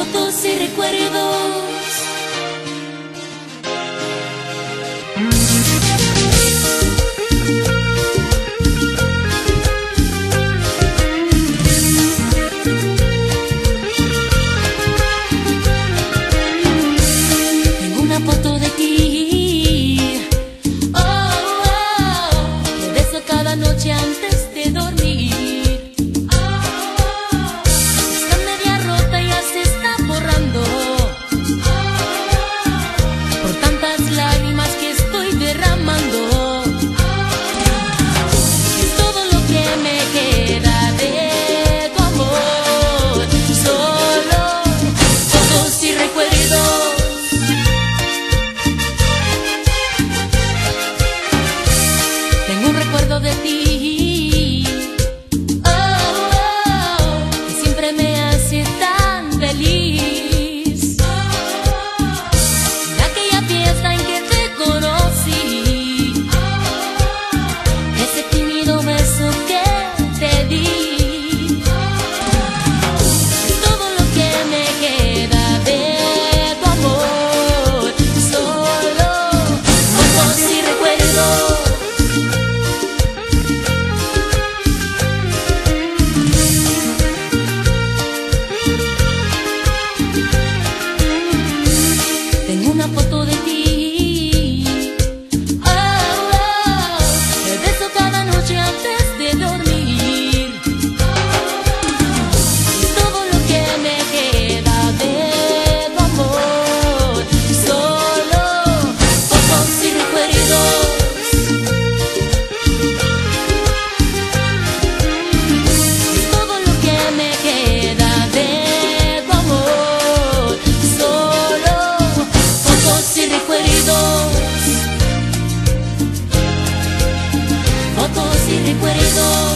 Fotos y recuerdos, una foto de ti, oh, oh, oh beso cada noche antes. Tengo una foto de の